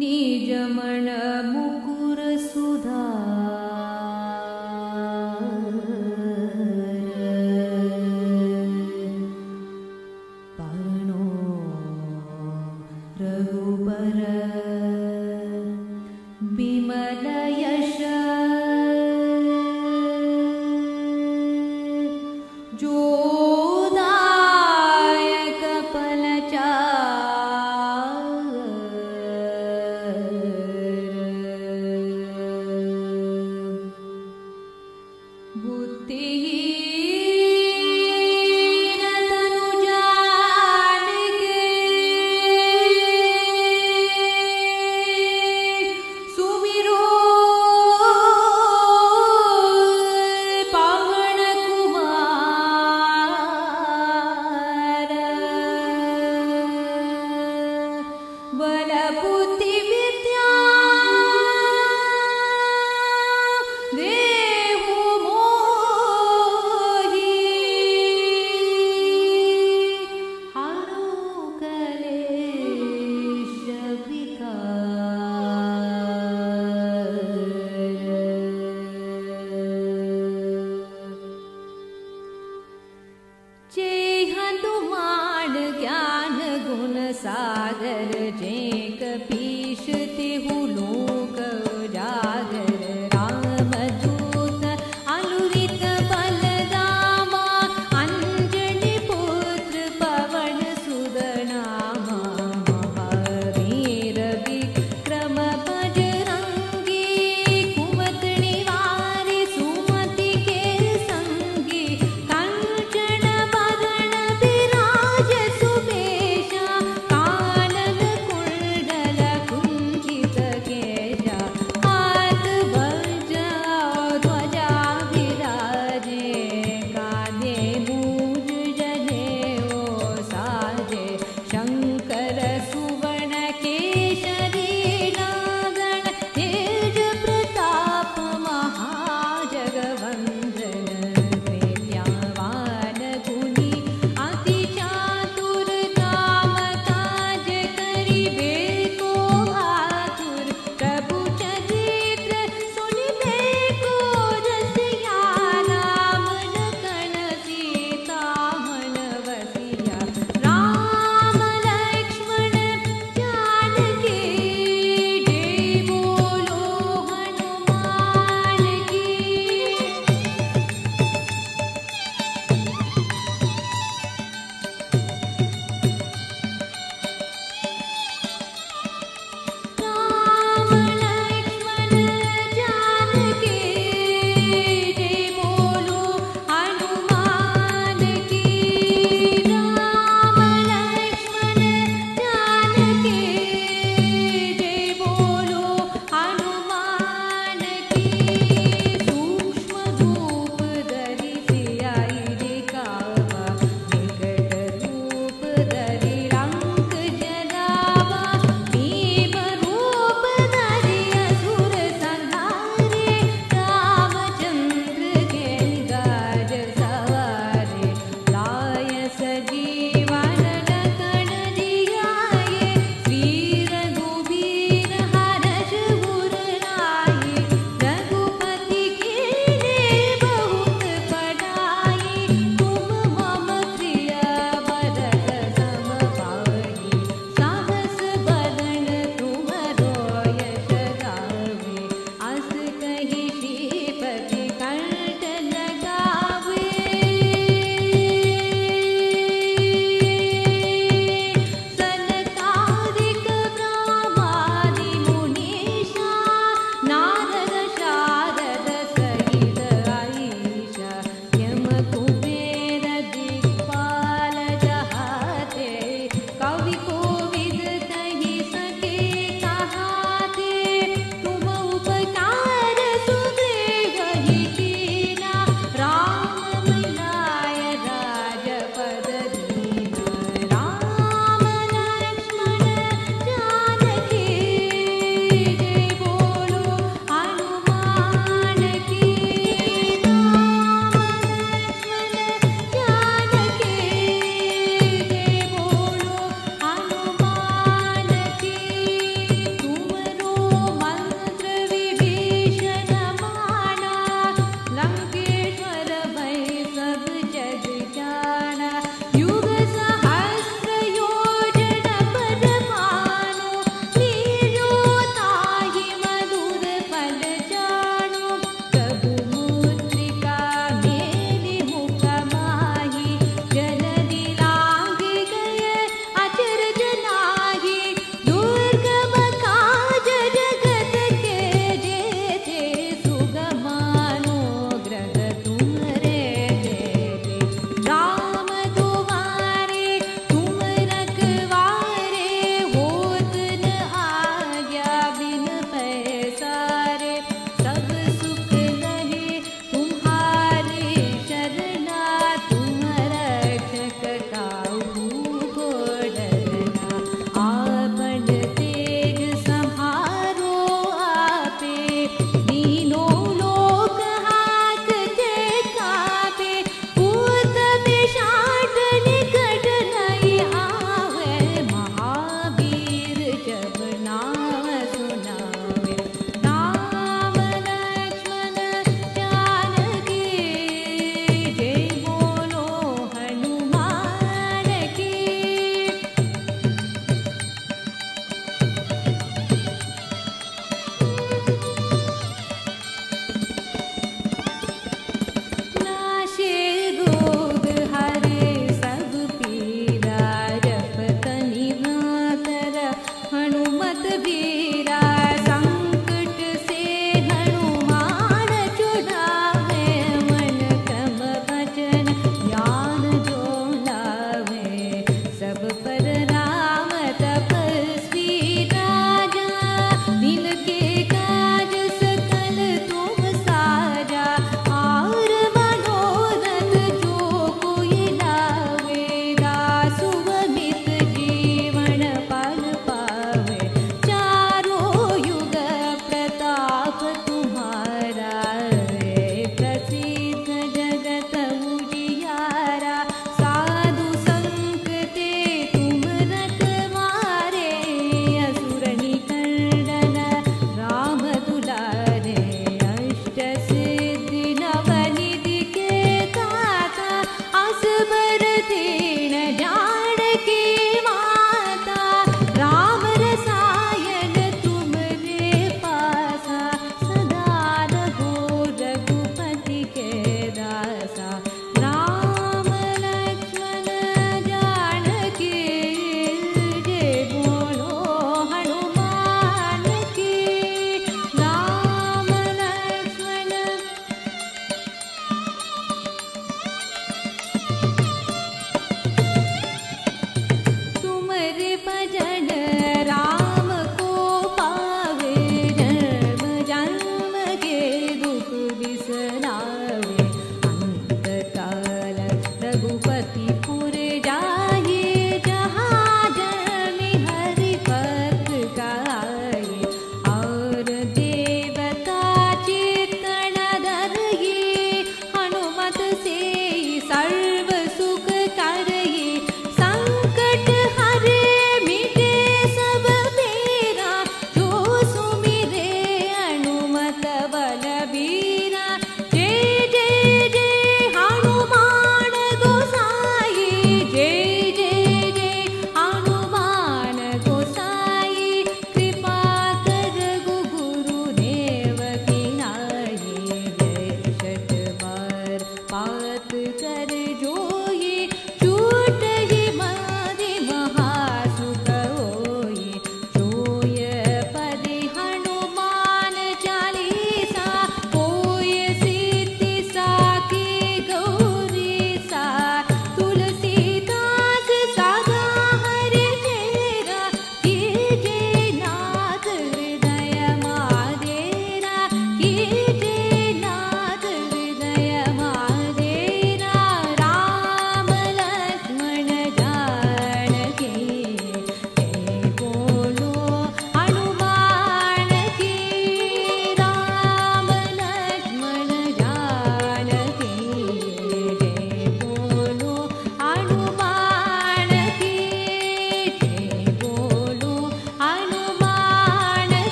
निजमणमु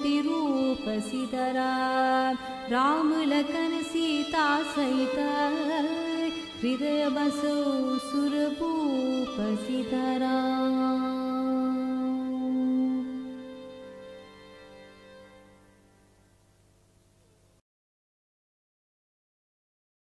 मङ्गलमूर्तिरूप सीतरा रामलखन सीता सहिता हृदय बसो सुरभूप सीतरा